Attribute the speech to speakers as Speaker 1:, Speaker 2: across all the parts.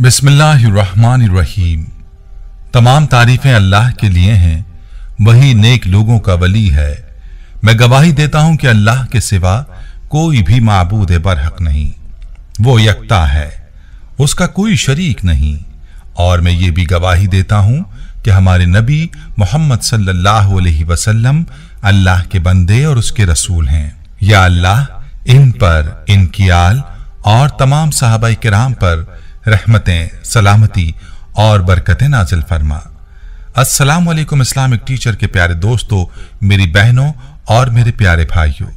Speaker 1: बिस्मिल्लाहिर्रहमानिर्रहीम। तमाम तारीफें अल्लाह के लिए हैं, वही नेक लोगों का वली है। मैं गवाही देता हूँ कि अल्लाह के सिवा कोई भी माबूद बरहक नहीं। वो यकता है, उसका कोई शरीक नहीं। और मैं ये भी गवाही देता हूँ कि हमारे नबी मोहम्मद सल्लल्लाहु अलैहि वसल्लम अल्लाह के बंदे और उसके रसूल हैं। या अल्लाह, इन पर, इनकी आल और तमाम साहबा किराम पर रहमतें, सलामती और बरकतें नाजिल फरमा। अस्सलाम वालेकुम इस्लामिक टीचर के प्यारे दोस्तों, मेरी बहनों और मेरे प्यारे भाइयों।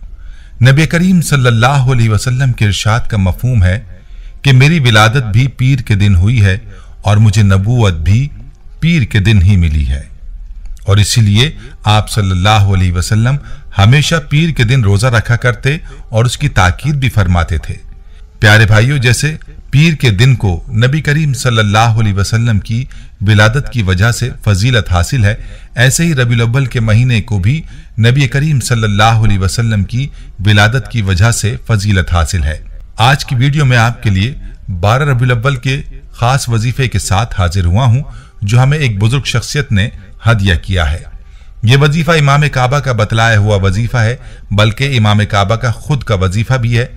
Speaker 1: नबी करीम सल्लल्लाहु अलैहि वसल्लम के इरशाद का मफहम है कि मेरी विलादत भी पीर के दिन हुई है और मुझे नबूवत भी पीर के दिन ही मिली है। और इसीलिए आप सल्लल्लाहु अलैहि वसल्लम हमेशा पीर के दिन रोजा रखा करते और उसकी ताकीद भी फरमाते थे। प्यारे भाइयों, जैसे पीर के दिन को नबी करीम सल्लल्लाहु अलैहि वसल्लम की विलादत की वजह से फजीलत हासिल है। ऐसे ही रबी अव्वल के महीने को भी नबी करीम सल्लल्लाहु अलैहि वसल्लम की विलादत की वजह से फजीलत हासिल है। आज की वीडियो में आपके लिए बारह रबी अव्वल के खास वजीफे के साथ हाजिर हुआ हूँ, जो हमें एक बुज़ुर्ग शख्सियत ने हदिया किया है। ये वजीफा इमाम काबा का बतलाया हुआ वजीफा है, बल्कि इमाम काबा का खुद का वजीफा भी है,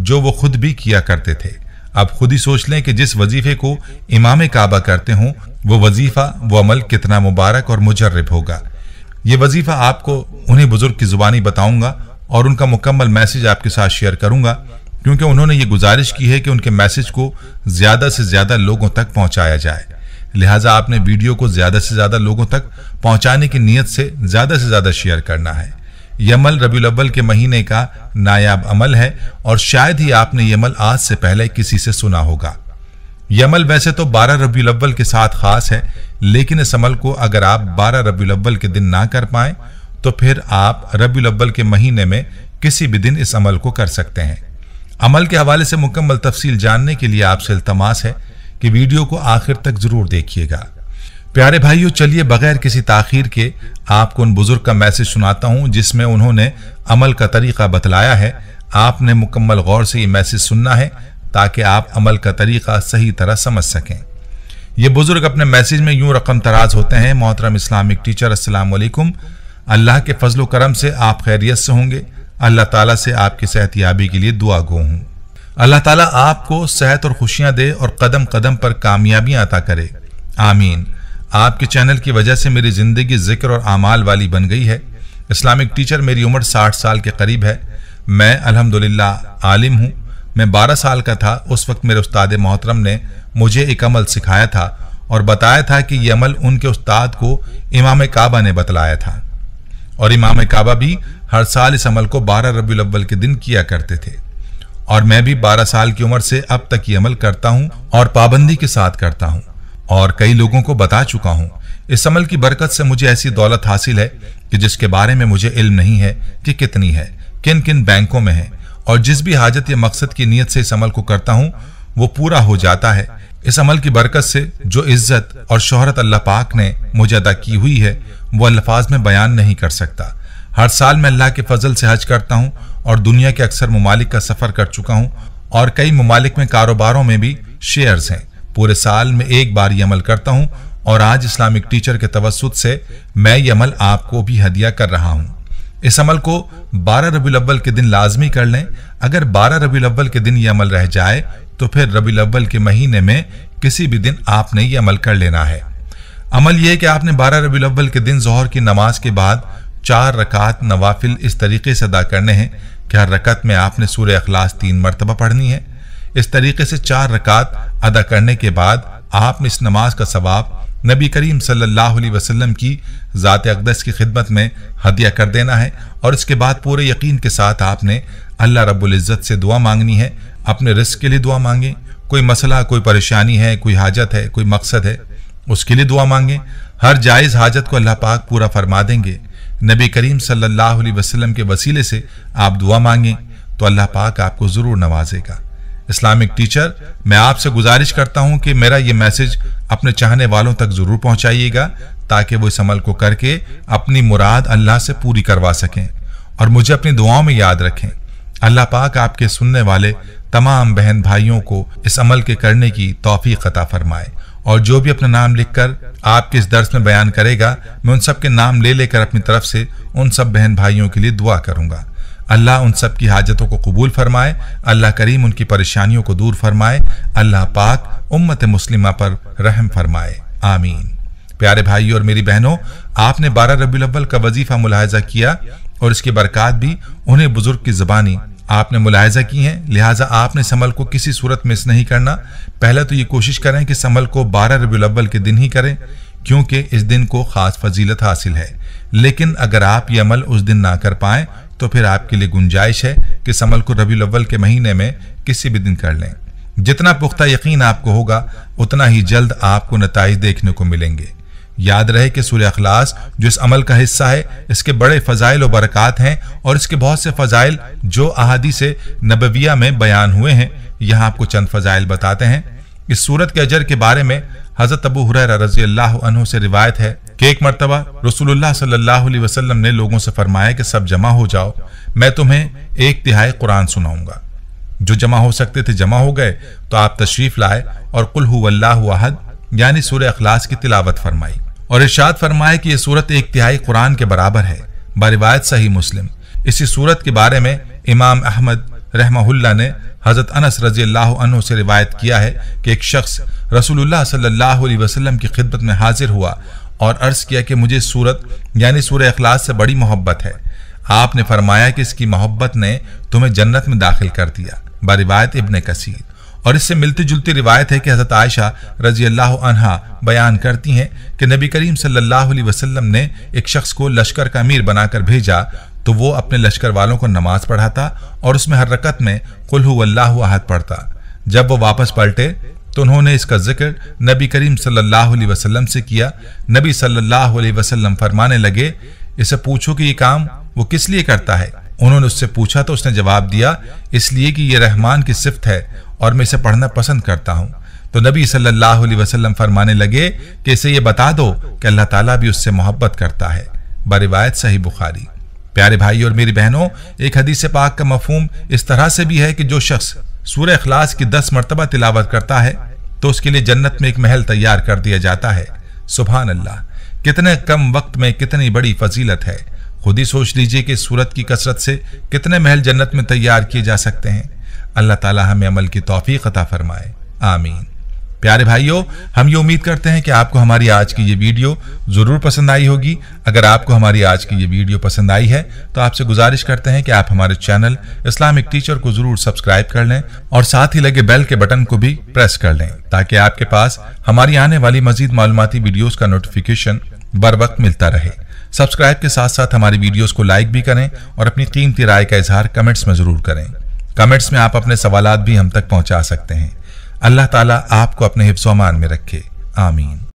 Speaker 1: जो वो खुद भी किया करते थे। अब खुद ही सोच लें कि जिस वजीफे को इमाम काबा करते हों, वो वजीफा, वो अमल कितना मुबारक और मुजर्रब होगा। ये वजीफा आपको उन्हें बुज़ुर्ग की जुबानी बताऊँगा और उनका मुकम्मल मैसेज आपके साथ शेयर करूँगा, क्योंकि उन्होंने ये गुजारिश की है कि उनके मैसेज को ज़्यादा से ज़्यादा लोगों तक पहुँचाया जाए। लिहाजा आपने वीडियो को ज़्यादा से ज़्यादा लोगों तक पहुँचाने की नीयत से ज़्यादा से ज़्यादा शेयर करना है। यमल रबी अव्वल के महीने का नायाब अमल है और शायद ही आपने यमल आज से पहले किसी से सुना होगा। यमल वैसे तो 12 रबी अव्वल के साथ खास है, लेकिन इस अमल को अगर आप 12 रबी अव्वल के दिन ना कर पाए तो फिर आप रबी अव्वल के महीने में किसी भी दिन इस अमल को कर सकते हैं। अमल के हवाले से मुकम्मल तफसील जानने के लिए आपसे इल्तमास है कि वीडियो को आखिर तक ज़रूर देखिएगा। प्यारे भाइयों, चलिए बगैर किसी ताखीर के आपको उन बुज़ुर्ग का मैसेज सुनाता हूँ, जिसमें उन्होंने अमल का तरीका बतलाया है। आपने मुकम्मल गौर से ये मैसेज सुनना है, ताकि आप अमल का तरीका सही तरह समझ सकें। ये बुज़ुर्ग अपने मैसेज में यूँ रकम तराज होते हैं, मोहतरम इस्लामिक टीचर वालेकुम। अल्लाह के फजल करम से आप खैरियत से होंगे। अल्लाह ताला से आपकी सेहत याबी के लिए दुआ गो हूँ। अल्लाह ताला आपको सेहत और खुशियाँ दे और कदम कदम पर कामयाबियाँ अता करे। आमीन। आपके चैनल की वजह से मेरी ज़िंदगी ज़िक्र और आमाल वाली बन गई है। इस्लामिक टीचर मेरी उम्र साठ साल के करीब है। मैं अल्हम्दुलिल्लाह आलिम हूँ। मैं बारह साल का था। उस वक्त मेरे उस्ताद मोहतरम ने मुझे एक अमल सिखाया था और बताया था कि यह अमल उनके उस्ताद को इमाम काबा ने बतलाया था। और इमाम काबा भी हर साल इस अमल को बारह रबी अव्वल के दिन किया करते थे। और मैं भी बारह साल की उम्र से अब तक ये अमल करता हूँ और पाबंदी के साथ करता हूँ। और कई लोगों को बता चुका हूँ। इस अमल की बरकत से मुझे ऐसी दौलत हासिल है कि जिसके बारे में मुझे इल्म नहीं है कि कितनी है किन किन बैंकों में है। और जिस भी हाजत या मकसद की नीयत से इस अमल को करता हूँ, वो पूरा हो जाता है। इस अमल की बरकत से जो इज़्ज़त और शोहरत अल्लाह पाक ने मुझे अदा की हुई है, वो अल्फाज में बयान नहीं कर सकता। हर साल मैं अल्लाह के फजल से हज करता हूँ और दुनिया के अक्सर ममालिक का सफ़र कर चुका हूँ और कई ममालिक में कारोबारों में भी शेयर्स हैं। पूरे साल में एक बार ये अमल करता हूँ और आज इस्लामिक टीचर के तवसत से मैं ये अमल आपको भी हदिया कर रहा हूँ। इस अमल को 12 रबी अव्वल के दिन लाजमी कर लें। अगर 12 रबी अव्वल के दिन ये अमल रह जाए तो फिर रबी अव्वल के महीने में किसी भी दिन आपने ये अमल कर लेना है। अमल यह कि आपने 12 रबी अव्वल के दिन जहर की नमाज़ के बाद चार रकात नवाफिल इस तरीके से अदा करने हैं कि हर रकत में आपने सूर्य अखलास तीन मरतबा पढ़नी है। इस तरीके से चार रकात अदा करने के बाद आपने इस नमाज़ का सवाब नबी करीम सल्लल्लाहु अलैहि वसल्लम की ज़ात अकदस की खिदमत में हदिया कर देना है और इसके बाद पूरे यकीन के साथ आपने अल्लाह रब्बुल इज़्ज़त से दुआ मांगनी है, अपने रिस्क के लिए दुआ मांगें। कोई मसला, कोई परेशानी है, कोई हाजत है, कोई मकसद है, उसके लिए दुआ मांगें। हर जायज़ हाजत को अल्लाह पाक पूरा फरमा देंगे। नबी करीम सल्लल्लाहु अलैहि वसल्लम के वसीले से आप दुआ मांगें तो अल्लाह पाक आपको ज़रूर नवाजेगा। इस्लामिक टीचर, मैं आपसे गुजारिश करता हूँ कि मेरा ये मैसेज अपने चाहने वालों तक ज़रूर पहुंचाइएगा, ताकि वो इस अमल को करके अपनी मुराद अल्लाह से पूरी करवा सकें और मुझे अपनी दुआओं में याद रखें। अल्लाह पाक आपके सुनने वाले तमाम बहन भाइयों को इस अमल के करने की तौफीक अता फरमाए और जो भी अपना नाम लिखकर आपके इस दर्स में बयान करेगा, मैं उन सब के नाम ले लेकर अपनी तरफ़ से उन सब बहन भाइयों के लिए दुआ करूँगा। अल्लाह उन सब की हाजतों को कबूल फरमाए, अल्लाह करीम उनकी परेशानियों को दूर फरमाए, अल्लाह पाक उम्मत मुस्लिमा पर रहम फरमाए। आमीन। प्यारे भाई और मेरी बहनों, आपने बारह रबी अव्वल का वजीफा मुलाहजा किया और इसकी बरकत भी उन्हें बुज़ुर्ग की जबानी आपने मुलायजा की हैं, लिहाजा आपने समल को किसी सूरत मिस नहीं करना। पहले तो ये कोशिश करें कि समल को बारह रबी अव्वल के दिन ही करें, क्योंकि इस दिन को खास फजीलत हासिल है। लेकिन अगर आप ये अमल उस दिन ना कर पाए तो फिर आपके लिए गुंजाइश है कि समल को रबी अव्वल के महीने में किसी भी दिन कर लें। जितना पुख्ता यकीन आपको होगा, उतना ही जल्द आपको नतज देखने को मिलेंगे। याद रहे कि सूर्य अखलास जो इस अमल का हिस्सा है, इसके बड़े फजाइल और बरकत हैं और इसके बहुत से फजाइल जो अहादी से नबविया में बयान हुए हैं, यहाँ आपको चंद फजाइल बताते हैं। इस सूरत के अजर के बारे में हज़रत अबू हुरैरा रज़ी अल्लाह से रिवायत है कि एक मरतबा रसूलुल्लाह सल्लल्लाहु अलैहि वसल्लम ने लोगों से फरमाया कि सब जमा हो जाओ, मैं तुम्हें एक तिहाई कुरान सुनाऊँगा। जो जमा हो सकते थे जमा हो गए तो आप तशरीफ़ लाए और कुल अहद, यानी सूर्य अखलास की तिलावत फरमाई। और इर्शाद फरमाए कि यह सूरत एक तिहाई कुरान के बराबर है बारिवायत सही मुस्लिम। इसी सूरत के बारे में इमाम अहमद रहमाहुल्ला ने हज़रत अनस रज़ी अल्लाह से रिवायत किया है कि एक शख्स रसूलुल्लाह सल्लल्लाहु अलैहि वसल्लम की खिदमत में हाजिर हुआ और अर्ज़ किया कि मुझे सूरत, यानी सूर्य अखलास से बड़ी मोहब्बत है। आपने फरमाया कि इसकी मोहब्बत ने तुम्हें जन्नत में दाखिल कर दिया बारिवायत इबन कसीर। और इससे मिलती जुलती रिवायत है कि हज़रत आयशा रज़ी अल्लाह अनहा बयान करती हैं कि नबी करीम सल्लल्लाहु अलैहि वसल्लम ने एक शख्स को लश्कर का अमीर बनाकर भेजा तो वो अपने लश्कर वालों को नमाज़ पढ़ाता और उसमें हर रकत में कुल्हू अल्लाह अहद पढ़ता। जब वो वापस पलटे तो उन्होंने इसका ज़िक्र नबी करीम सल्लल्लाहु अलैहि वसल्लम से किया। नबी सल्लल्लाहु अलैहि वसल्लम फरमाने लगे, इसे पूछो कि ये काम वो किस लिए करता है? उन्होंने उससे पूछा तो उसने जवाब दिया, इसलिए कि ये रहमान की सिफत है और मैं इसे पढ़ना पसंद करता हूँ। तो नबी सल्लल्लाहु अलैहि वसल्लम फरमाने लगे, कि इसे ये बता दो कि अल्लाह ताला भी उससे मोहब्बत करता है। बरिवायत सही बुखारी। प्यारे भाई और मेरी बहनों, एक हदीस पाक का मफहम इस तरह से भी है कि जो शख्स सूर्य अखलास की दस मरतबा तिलावत करता है तो उसके लिए जन्नत में एक महल तैयार कर दिया जाता है। सुबह अल्लाह कितने कम वक्त में कितनी बड़ी फजीलत है। खुद ही सोच लीजिए कि सूरत की कसरत से कितने महल जन्नत में तैयार किए जा सकते हैं। अल्लाह ताला हमें अमल की तौफीक अता फरमाए। आमीन। प्यारे भाइयों, हम ये उम्मीद करते हैं कि आपको हमारी आज की ये वीडियो ज़रूर पसंद आई होगी। अगर आपको हमारी आज की ये वीडियो पसंद आई है तो आपसे गुजारिश करते हैं कि आप हमारे चैनल इस्लामिक टीचर को ज़रूर सब्सक्राइब कर लें और साथ ही लगे बेल के बटन को भी प्रेस कर लें, ताकि आपके पास हमारी आने वाली मजीद मालूमती वीडियोज़ का नोटिफिकेशन बर वक्त मिलता रहे। सब्सक्राइब के साथ साथ हमारी वीडियोस को लाइक भी करें और अपनी कीमती राय का इजहार कमेंट्स में ज़रूर करें। कमेंट्स में आप अपने सवाल भी हम तक पहुँचा सकते हैं। अल्लाह ताला आपको अपने हिफ्सोमान में रखे। आमीन।